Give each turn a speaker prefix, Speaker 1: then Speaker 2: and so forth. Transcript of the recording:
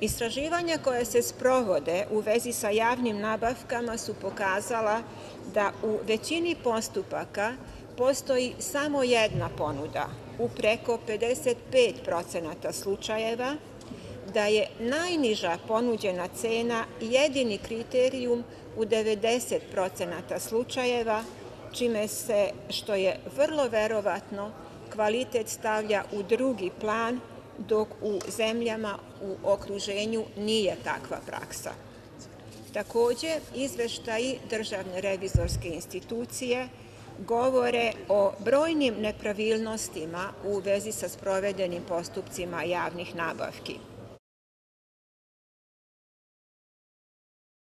Speaker 1: Istraživanja koja se sprovode u vezi sa javnim nabavkama su pokazala da u većini postupaka postoji samo jedna ponuda u preko 55% slučajeva, da je najniža ponuđena cena jedini kriterijum u 90% slučajeva, čime se, što je vrlo verovatno, kvalitet stavlja u drugi plan, dok u zemljama u okruženju nije takva praksa. Takođe, izveštaji DRI govore o brojnim nepravilnostima u vezi sa sprovedenim postupcima javnih nabavki.